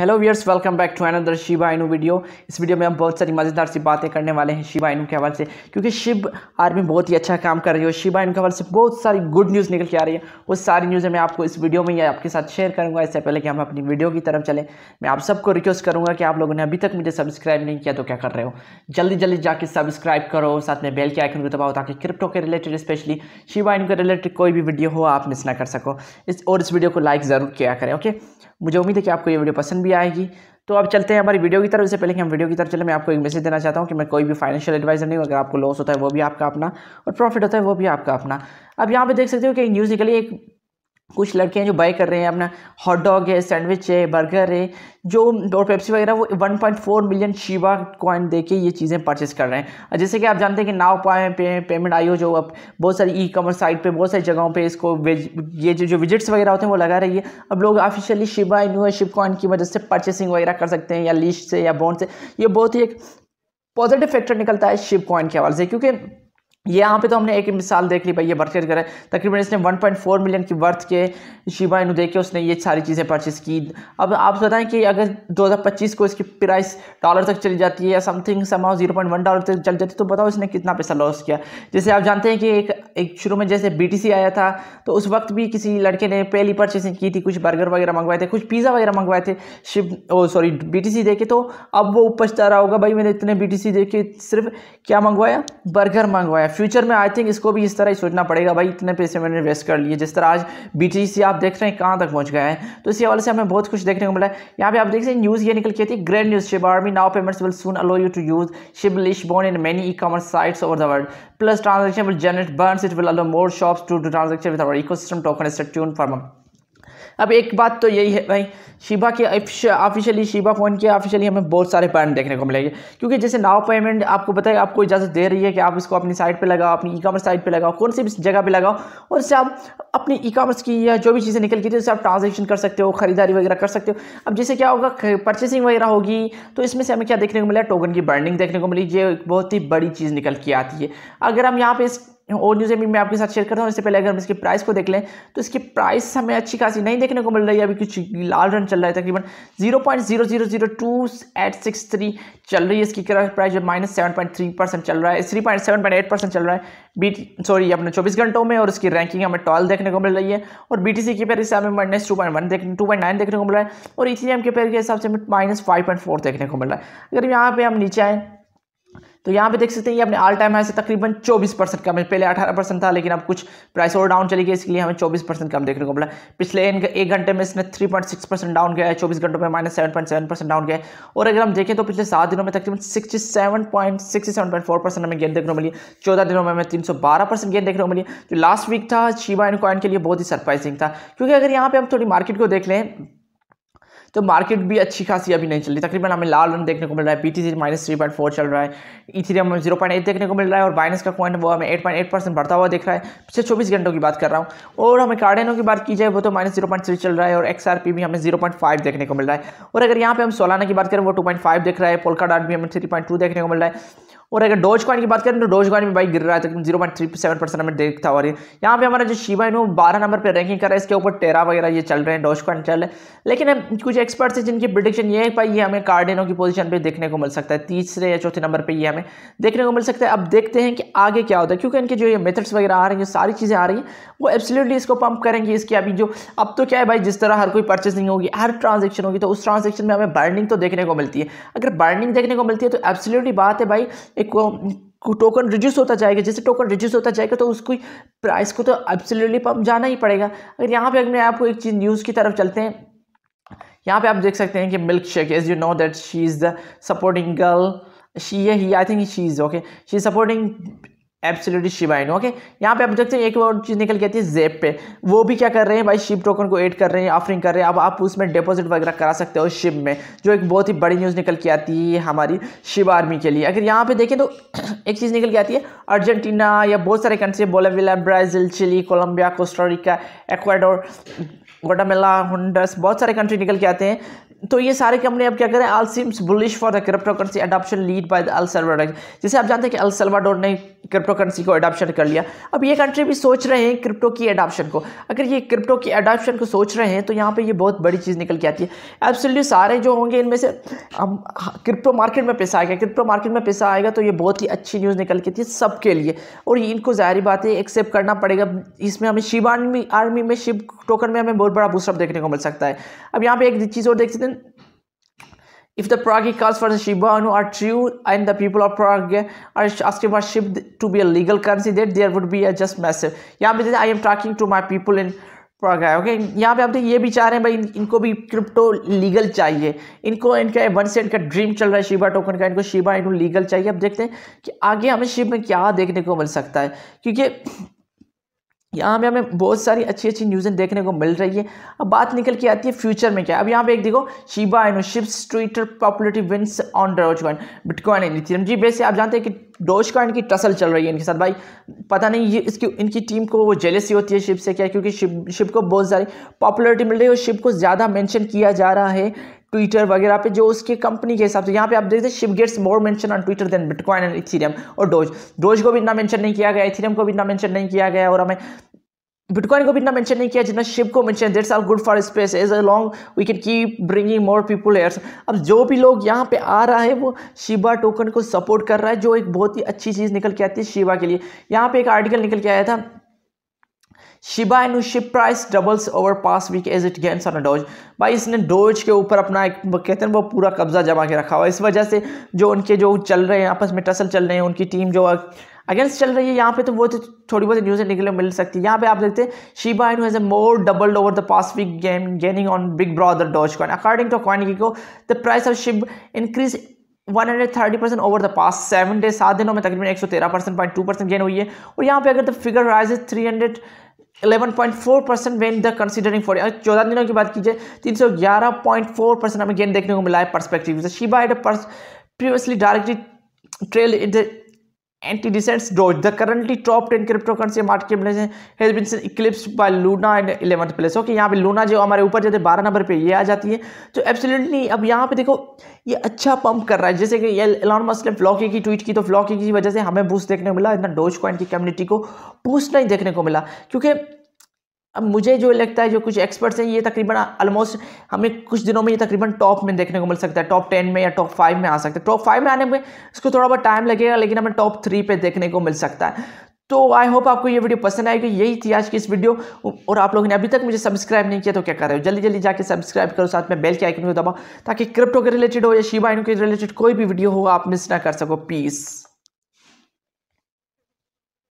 Hello viewers welcome back to another Shiva इनू video इस वीडियो में हम बहुत सारी मज़ेदार सी बातें करने वाले हैं शिवा इनू के हवाले से, क्योंकि शिव आर्मी बहुत ही अच्छा काम कर रही है शिवा इनू के हवाले से बहुत सारी गुड न्यूज़ निकल के आ रही है। वो सारी न्यूज़ें मैं आपको इस वीडियो में या आपके साथ शेयर करूँगा। इससे पहले कि हम अपनी वीडियो की तरफ़ चलें, मैं आप सबको रिक्वेस्ट करूँगा कि आप लोगों ने अभी तक मुझे सब्सक्राइब नहीं किया तो क्या कर रहे हो? जल्दी जल्दी जाके सब्सक्राइब करो, साथ में बेल के आइकन को दबाओ, ताकि क्रिप्टो के रिलेटेड स्पेशली शिवा इनू के रिलेटेड कोई भी वीडियो हो, आप मिस ना कर सको। इस और इस वीडियो को लाइक ज़रूर किया करें ओके मुझे उम्मीद है कि आपको ये वीडियो पसंद भी आएगी। तो अब चलते हैं हमारी वीडियो की तरफ़। से पहले कि हम वीडियो की तरफ़ चले, मैं आपको एक मैसेज देना चाहता हूँ कि मैं कोई भी फाइनेंशियल एडवाइजर नहीं हूँ। अगर आपको लॉस होता है, वो भी आपका अपना और प्रॉफिट होता है, वो भी आपका अपना। अब यहाँ पे देख सकते हो कि न्यूज़ निकली, एक कुछ लड़के हैं जो बाई कर रहे हैं अपना हॉट डॉग है सैंडविच है बर्गर है जो और पेप्सी वगैरह वो 1.4 मिलियन शीवा कॉइन दे के ये चीज़ें परचेस कर रहे हैं। जैसे कि आप जानते हैं कि नाव पाए पे, पेमेंट आई हो जो अब बहुत सारी ई कॉमर्स साइट पे बहुत सारी जगहों पे इसको ये जो जो विजिट्स वगैरह होते हैं वो लगा रही है। अब लोग ऑफिशियली शिवा इनू शिव कॉइन की वजह से परचेसिंग वगैरह कर सकते हैं या लीस्ट से या बॉन्ड से। ये बहुत ही एक पॉजिटिव फैक्टर निकलता है शिव कॉइन के हवाले से क्योंकि ये यहाँ पे तो हमने एक मिसाल देख ली भाई, ये परचेज करा। तकरीबन इसने 1.4 मिलियन की वर्थ के शिबा इनू दे के उसने ये सारी चीज़ें परचेज की। अब आप बताएँ कि अगर 2025 को इसकी प्राइस डॉलर तक चली जाती है या समथिंग समाउ ज़ीरो पॉइंट वन डॉलर तक चल जाती है तो बताओ इसने कितना पैसा लॉस किया। जैसे आप जानते हैं कि एक एक शुरू में जैसे BTC आया था तो उस वक्त भी किसी लड़के ने पहली परचेसिंग की थी, कुछ बर्गर वगैरह मंगवाए थे, कुछ पिज़्ज़ा वगैरह मंगवाए थे शिव सॉरी बी दे के। तो अब वो पछता रहा होगा, भाई मैंने इतने बी दे के सिर्फ़ क्या मंगवाया? बर्गर मंगवाया। फ्यूचर में आई थिंक इसको भी इस तरह ही सोचना पड़ेगा भाई, इतने पैसे मैंने इन्वेस्ट कर लिए। जिस तरह आज बीटीसी आप देख रहे हैं, कहाँ तक पहुँच गए हैं? तो इसी हवाले से हमें बहुत कुछ देखने को मिला है। यहाँ पे आप देख सकते हैं न्यूज़ ये निकल के थी। Great news Shib army now payments will soon allow you to use Shib leash bone in many e commerce sites over the world plus transaction will generate burn it will allow more shops to do transaction with our ecosystem token tune form अब एक बात तो यही है भाई, Shiba के officially Shiba phone के officially हमें बहुत सारे पैंट देखने को मिलेंगे। क्योंकि जैसे नाव पेमेंट आपको बताए आपको इजाज़त दे रही है कि आप इसको अपनी साइट पे लगाओ, अपनी ई कॉमर्स साइट पे लगाओ, कौन सी भी जगह पे लगाओ, और इससे आप अपनी ई कॉमर्स की या जो भी चीज़ें निकल की थी, उससे आप ट्रांजेक्शन कर सकते हो, खरीदारी वगैरह कर सकते हो। अब जैसे क्या होगा परचेसिंग वगैरह होगी तो इसमें से हमें क्या देखने को मिला? टोकन की बर्निंग देखने को मिली, ये बहुत ही बड़ी चीज़ निकल के आती है। अगर हम यहाँ पे इस और न्यूज़ भी मैं आपके साथ शेयर करता हूँ, इससे पहले अगर हम इसकी प्राइस को देख लें तो इसकी प्राइस हमें अच्छी खासी नहीं देखने को मिल रही है। अभी कुछ लाल रन चल रहा है, तकरीबन zero point zero zero zero two eight six three चल रही है इसकी प्राइस जो minus seven point three percent चल रहा है three point seven point eight percent चल रहा है। बी सॉरी अपने चौबीस घंटों में, और इसकी रैंकिंग हमें ट्वेल्व देखने को मिल रही है, और बी टी सी की पेयर से हमें माइनस टू पॉइंट वन देखने टू पॉइंट नाइन देखने को मिल रहा है, और ई सी एम के पेयर के हिसाब से माइनस फाइव पॉइंट फोर देखने को मिल रहा है। अगर यहाँ पर हम नीचे आए तो यहाँ पे देख सकते हैं ये अपने ऑल टाइम हाई से तकरीबन 24 परसेंट कम है पहले 18 परसेंट था, लेकिन अब कुछ प्राइस और डाउन चली गई, इसके लिए हमें 24 परसेंट कम देखने को मिला पिछले एक घंटे में इसने 3.6 परसेंट डाउन गया है, चौबीस घंटों में माइनस सेवन परसेंट डाउन गया है। और अगर हम देखें तो पिछले सात दिनों में तकरीबन sixty seven point sixty seven point four percent हमें गेंद देखने को मिली। चौदह दिनों में हमें तीन सौ बारह परसेंट गेंद देखने को मिली। जो लास्ट वीक था शिवा एंड कॉइन के लिए बहुत ही सरप्राइजिंग था। क्योंकि अगर यहाँ पर हम थोड़ी मार्केट को देख लें तो मार्केट भी अच्छी खासी अभी नहीं चल रही। तकरीबन हमें लाल रन देखने को मिल रहा है PTC minus three point four चल रहा है इथीरियम में ज़ीरो पॉइंट एट देखने को मिल रहा है और बाइनस का पॉइंट वो हमें एट पॉइंट एट परसेंट बढ़ता हुआ दिख रहा है। पिछले चौबीस घंटों की बात कर रहा हूँ और हमें कार्डेनो की बात की जाए, वो तो माइनस ज़ीरो पॉइंट थ्री चल रहा है और एक्सआरपी भी हमें ज़ीरो पॉइंट फाइव देखने को मिल रहा है। और अगर यहाँ पे हम सोलाना की बात करें, वो टू पॉइंट फाइव देख रहा है पोलका डाट भी हमें थ्री पॉइंट टू देखने को मिल रहा है। और अगर डोज कॉइन की बात करें तो डोज कॉइन में भाई गिर रहा है, तकरीबन zero point three seven percent हमें देखता रही यहाँ पे हमारा जो शिवा है वो बारह नंबर पे रैंकिंग कर रहा है, इसके ऊपर टेरा वगैरह ये चल रहे हैं डोज कॉइन चल रहे हैं। लेकिन कुछ एक्सपर्ट्स हैं जिनकी प्रिडिक्शन ये है भाई ये हमें कार्डिनो की पोजीशन पर देखने को मिल सकता है, तीसरे या चौथे नंबर पर ये हमें देखने को मिल सकता है। अब देखते हैं कि आगे क्या होता है, क्योंकि इनके जो ये मेथड्स वगैरह आ रही हैं सारी चीज़ें आ रही हैं, वो एब्सोल्युटली इसको पंप करेंगे इसकी अभी जो अब तो क्या है भाई, जिस तरह हर कोई परचेसिंग होगी, हर ट्रांजेक्शन होगी तो उस ट्रांजेक्शन में हमें बर्निंग तो देखने को मिलती है। अगर बर्निंग देखने को मिलती है तो एब्सोल्युटली बात है भाई एक टोकन रिड्यूस होता जाएगा। जैसे टोकन रिड्यूस होता जाएगा तो उसकी प्राइस को तो एब्सोल्युटली जाना ही पड़ेगा। अगर यहाँ पे अगर मैं आपको एक चीज़ न्यूज़ की तरफ़ चलते हैं, यहाँ पे आप देख सकते हैं कि milk shake as you know that she is the supporting girl she है he I think she is okay she is supporting absolutely Shiba Inu okay यहाँ पे आप देखते हैं, एक और चीज़ निकल के आती है जेप पे। वो भी क्या कर रहे हैं, भाई शिप टोकन को ऐड कर रहे हैं ऑफरिंग कर रहे हैं। अब आप उसमें डिपॉजिट वगैरह करा सकते हो शिप में, जो एक बहुत ही बड़ी न्यूज़ निकल के आती है हमारी शिव आर्मी के लिए। अगर यहाँ पे देखें तो एक चीज़ निकल के आती है अर्जेंटीना या बहुत सारे country Bolivia Brazil Chile Colombia Costa Rica Ecuador Guatemala Honduras बहुत सारे कंट्री निकल के आते हैं। तो ये सारे कंपनी अब क्या करें all seems bullish for the crypto currency adoption lead by the El Salvador जैसे आप जानते हैं कि अल सल्वाडोर ने क्रिप्टो करेंसी को अडाप्शन कर लिया। अब ये कंट्री भी सोच रहे हैं क्रिप्टो की अडाप्शन को। अगर ये क्रिप्टो की अडाप्शन को सोच रहे हैं तो यहाँ पे ये बहुत बड़ी चीज़ निकल के आती है। एब्सोल्युटली सारे जो होंगे, इनमें से हम क्रिप्टो मार्केट में पैसा आएगा। क्रिप्टो मार्केट में पैसा आएगा तो ये बहुत ही अच्छी न्यूज़ निकल के थी सबके लिए। और इनको ज़ाहरी बात है एक्सेप्ट करना पड़ेगा। इसमें हमें शिव आर्मी आर्मी में शिव टोकन में हमें बहुत बड़ा बूस्टअप देखने को मिल सकता है। अब यहाँ पर एक चीज़ और देख सकते हैं। If the Prague calls for the Shiba Inu are true and the people of Prague are asking for SHIB to be a legal currency, that there would be a just massive. यहाँ पे I am talking to my people in Prague okay यहाँ पे आप देखिए ये भी चाह रहे हैं भाई इन, इनको भी क्रिप्टो लीगल चाहिए। इनको इनका वन से इनका ड्रीम चल रहा है शिबा टोकन का इनको शिबा इनको लीगल चाहिए। अब देखते हैं कि आगे हमें शिब में क्या देखने को मिल सकता है। क्योंकि यहाँ पे हमें बहुत सारी अच्छी अच्छी न्यूज़ें देखने को मिल रही है। अब बात निकल के आती है फ्यूचर में क्या? अब यहाँ पे एक देखो Shiba Inu Shib's Twitter popularity wins on Dogecoin Bitcoin and Ethereum जी, वैसे आप जानते हैं कि डोज कॉइन की टसल चल रही है इनके साथ। भाई, पता नहीं ये इसकी, इनकी टीम को वो जेलसी होती है शिप से क्या? क्योंकि शिप शिप को बहुत सारी पॉपुलरिटी मिल रही है और शिप को ज़्यादा मैंशन किया जा रहा है ट्विटर वगैरह पे जो उसके कंपनी के हिसाब से, यहाँ पे आप देखते हैं Shib gets more mention on Twitter than Bitcoin and Ethereum और डोज डोज को भी इतना मेंशन नहीं किया गया इथीरियम को भी इतना मेंशन नहीं किया गया और हमें बिटकॉइन को भी इतना मेंशन नहीं किया जितना शिप को mention that's are good for space as a long we can keep bringing more people airs अब जो भी लोग यहाँ पे आ रहा है, वो शिबा टोकन को सपोर्ट कर रहा है, जो एक बहुत ही अच्छी चीज़ निकल के आती है शिबा के लिए। यहाँ पे एक आर्टिकल निकल के आया था Shiba Inu Shib price doubles over past week as it gains on Doge भाई, इसने डोज के ऊपर अपना एक कहते हैं वो पूरा कब्जा जमा के रखा हुआ इस वजह से जो उनके जो चल रहे हैं, आपस में टसल चल रहे हैं, उनकी टीम जो अगेंस्ट चल रही है, यहाँ पे तो वो तो थोड़ी बहुत न्यूज़ें निकले, मिल सकती है। यहाँ पे आप देखते हैं Shiba Inu has a more doubled over the past week game gaining on big brother Dogecoin according to CoinGecko the price of Shib increase 130 percent over the past seven days सात दिनों में तकरीबन 113 percent point two percent gain हुई है। और यहाँ पे अगर the figure rise three hundred eleven point four percent when the considering for चौदह दिनों की बात कीजिए, तीन सौ ग्यारह पॉइंट फोर परसेंट हमें गेन देखने को मिला है परस्पेक्टिव से। Shiba had previously directly trail in the anti-descents doge the currently top 10 cryptocurrency market capitalization has been eclipsed by luna and 11th place. Okay यहाँ पे लूना जो हमारे ऊपर जाते हैं बारह नंबर पे ये आ जाती है। तो एब्सोल्युटली अब यहाँ पे देखो, ये अच्छा पंप कर रहा है। जैसे कि ये एलॉन मस्क ने फ्लॉकी की ट्वीट की तो फ्लॉकी की वजह से हमें बूस्ट देखने को मिला, इतना डोज कॉइन की कम्युनिटी को बूस्ट नहीं देखने को मिला। क्योंकि अब मुझे जो लगता है, जो कुछ एक्सपर्ट्स हैं, ये तकरीबन ऑलमोस्ट हमें कुछ दिनों में ये तकरीबन टॉप में देखने को मिल सकता है। टॉप टेन में या टॉप फाइव में आ सकता है। टॉप फाइव में आने में इसको थोड़ा बहुत टाइम लगेगा, लेकिन हमें टॉप थ्री पे देखने को मिल सकता है। तो आई होप आपको ये वीडियो पसंद आएगी। यही थी आज की इस वीडियो और आप लोगों ने अभी तक मुझे सब्सक्राइब नहीं किया तो क्या कर रहे हो? जल्दी जल्दी जाके सब्सक्राइब करो, साथ में बेल के आइकन को दबाओ, ताकि क्रिप्टो के रिलेटेड हो या शिवा के रिलेटेड कोई भी वीडियो हो, आप मिस ना कर सको। पीस